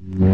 you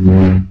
Yeah.